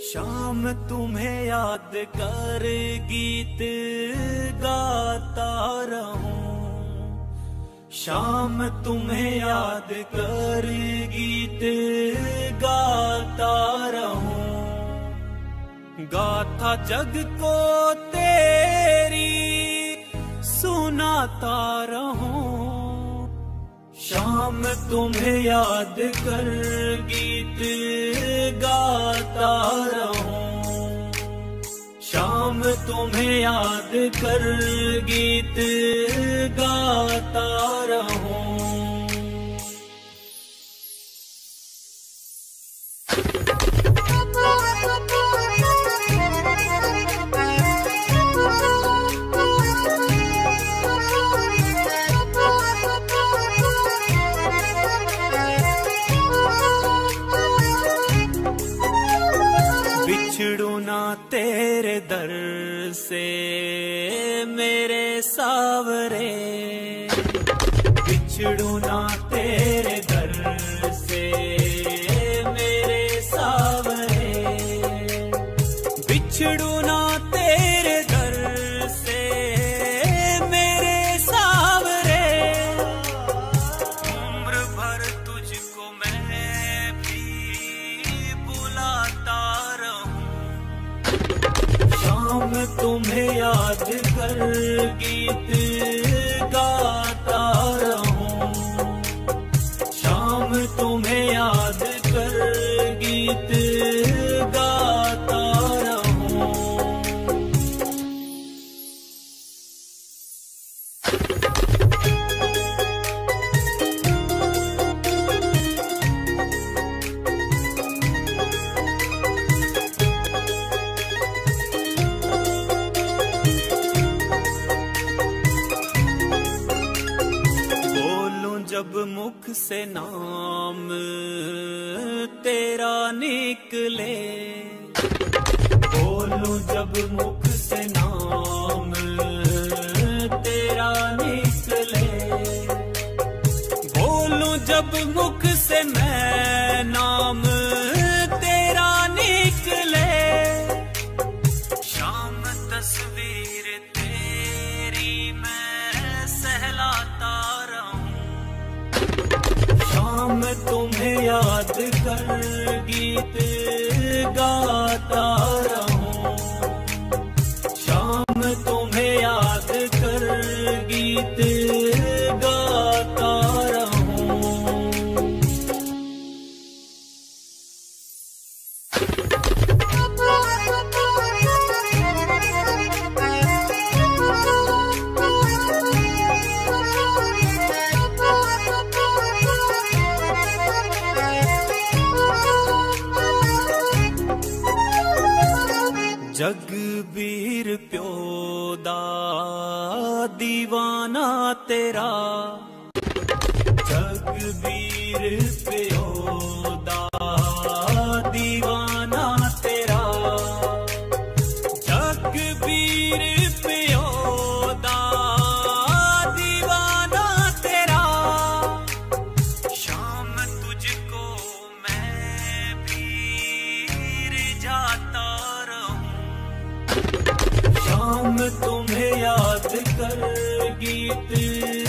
शाम तुम्हें याद कर गीत गाता रहूँ। शाम तुम्हें याद कर गीत गाता रहूँ। गाथा जग को तेरी सुनाता रहूँ। शाम तुम्हें याद कर गीत गाता रहूँ। शाम तुम्हें याद कर गीत गाता रहूँ। तेरे दर से मेरे सावरे। बिछड़ू ना तुम्हें याद कर गीत मुख से नाम तेरा निकले। बोलूँ जब मुख से नाम तेरा निकले। बोलूँ जब मुख से मैं याद कर गीत। जगबीर प्योदा दीवाना तेरा। जगबीर प्योदा। दीवाना गीत